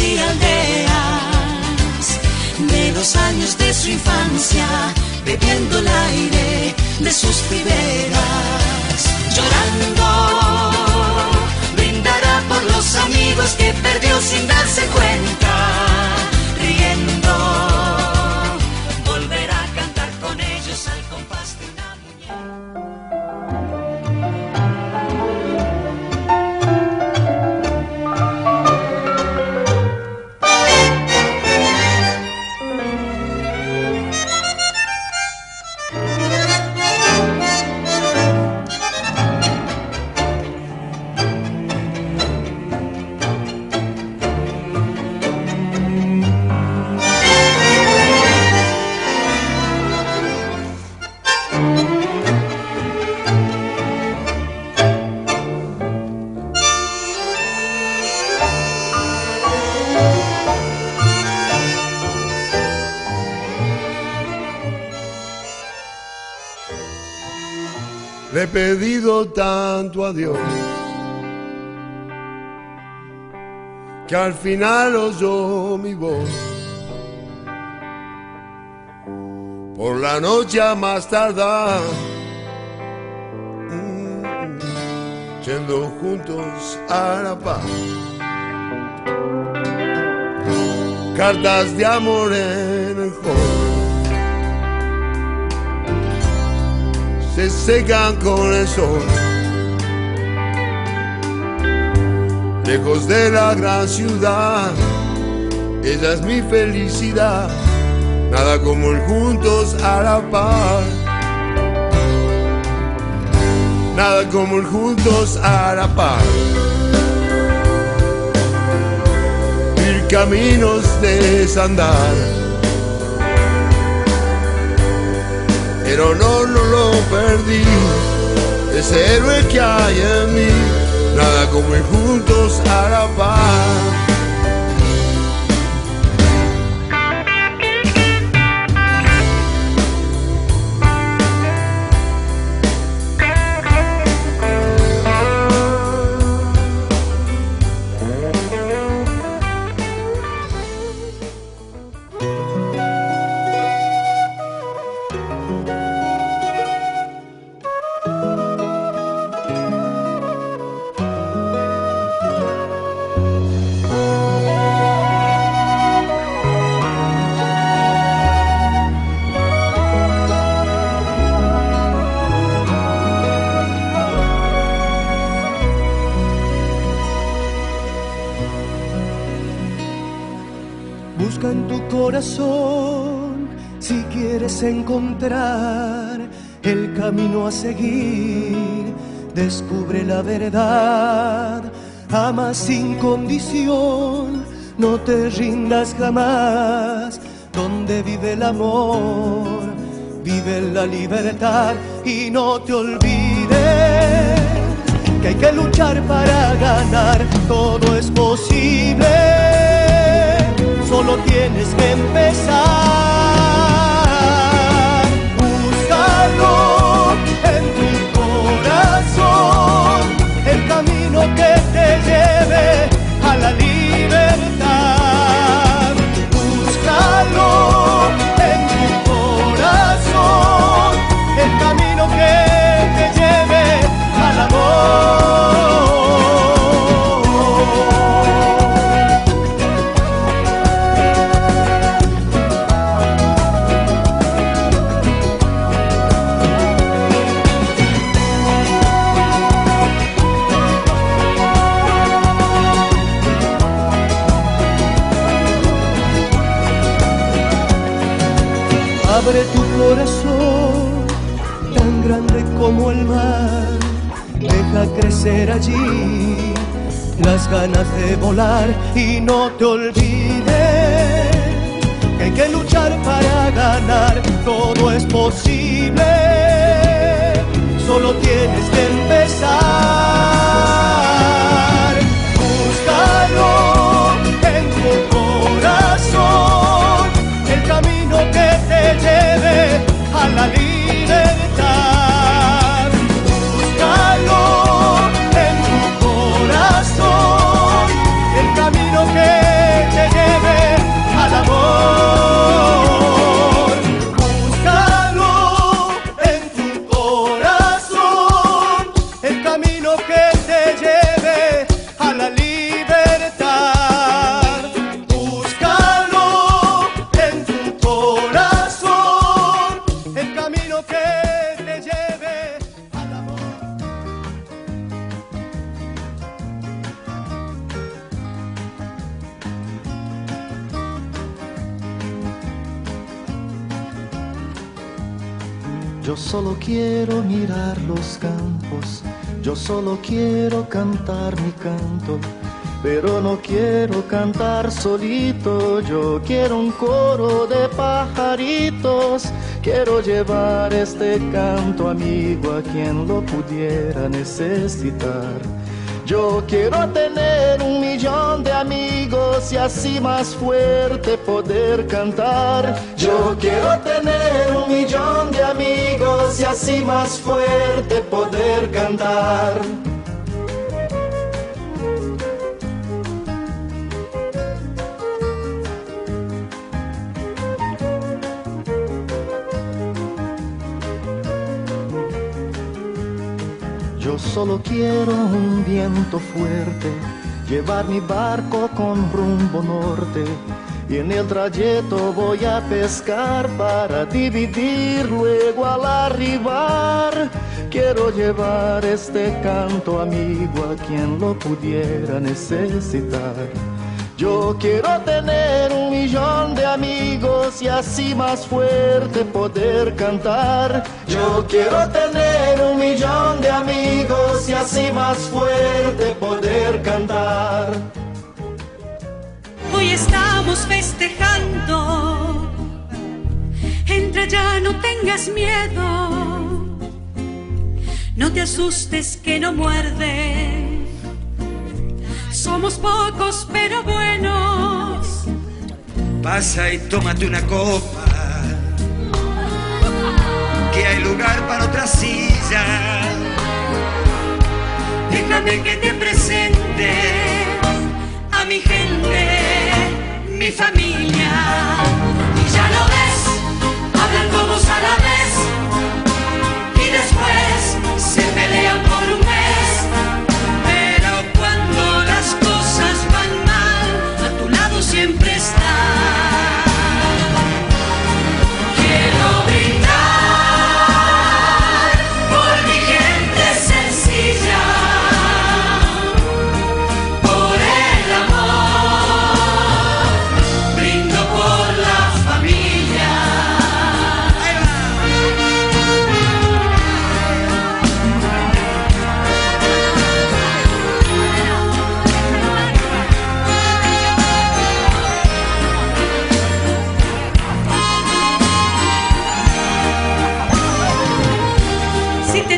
y aldeas, de los años de su infancia, bebiendo el aire de sus riberas, llorando, brindará por los amigos que perdió sin darse cuenta, he pedido tanto a Dios que al final oyó mi voz. Por la noche a más tardar, mm, yendo juntos a la paz. Cartas de amor en el se secan con el sol. Lejos de la gran ciudad, ella es mi felicidad, nada como el juntos a la par. Nada como el juntos a la par. Ir caminos de desandar pero no, no lo perdí. Ese héroe que hay en mí, nada como ir juntos a la paz. Encontrar el camino a seguir. Descubre la verdad, ama sin condición, no te rindas jamás. Donde vive el amor, vive la libertad y no te olvides que hay que luchar para ganar, todo es posible, solo tienes que empezar. Como el mar, deja crecer allí las ganas de volar y no te olvides que hay que luchar para ganar, todo es posible, solo tienes que empezar, Yo solo quiero mirar los campos, yo solo quiero cantar mi canto, pero no quiero cantar solito, yo quiero un coro de pajaritos, quiero llevar este canto amigo a quien lo pudiera necesitar. Yo quiero tener un millón de amigos y así más fuerte poder cantar. Yo quiero tener un millón de amigos y así más fuerte poder cantar. Yo solo quiero un viento fuerte, llevar mi barco con rumbo norte. Y en el trayecto voy a pescar para dividir luego al arribar. Quiero llevar este canto amigo a quien lo pudiera necesitar. Yo quiero tener un millón de amigos y así más fuerte poder cantar. Yo quiero tener un millón de amigos y así más fuerte poder cantar. Hoy estamos festejando. Entra ya, no tengas miedo. No te asustes que no muerde. Somos pocos pero buenos. Pasa y tómate una copa. Que hay lugar para otra silla. Déjame que te presente a mi gente, mi familia. Y ya lo ves, hablan todos a la vez.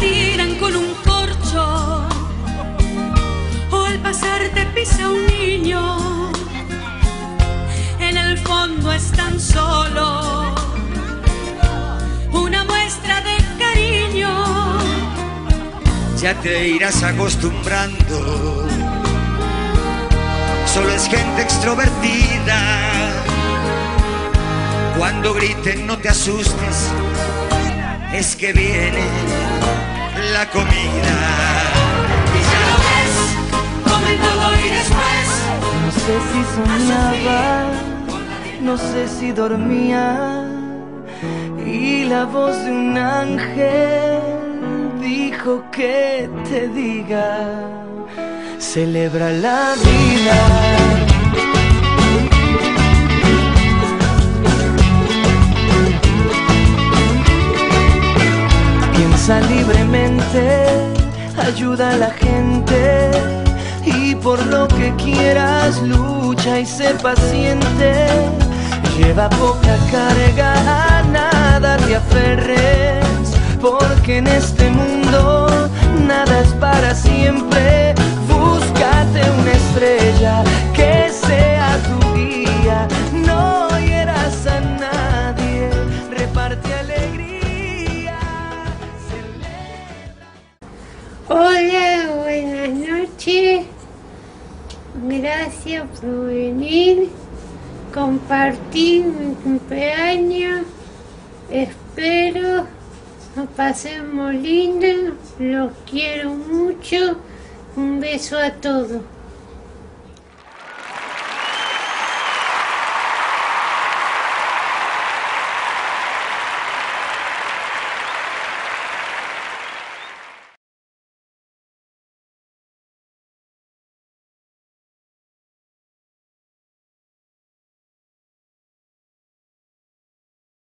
Tiran con un corcho o al pasar te pisa un niño, en el fondo están solo una muestra de cariño. Ya te irás acostumbrando. Solo es gente extrovertida. Cuando griten no te asustes, es que viene la comida. Y ya lo ves, comen todo y después No sé si soñaba, no sé si dormía. Y la voz de un ángel dijo que te diga, celebra la vida. Piensa libremente, ayuda a la gente y por lo que quieras lucha y sé paciente. Lleva poca carga, a nada te aferres, porque en este mundo nada es para siempre. Búscate una estrella Por venir, compartir mi cumpleaños. Espero no pasemos lindo, los quiero mucho, un beso a todos.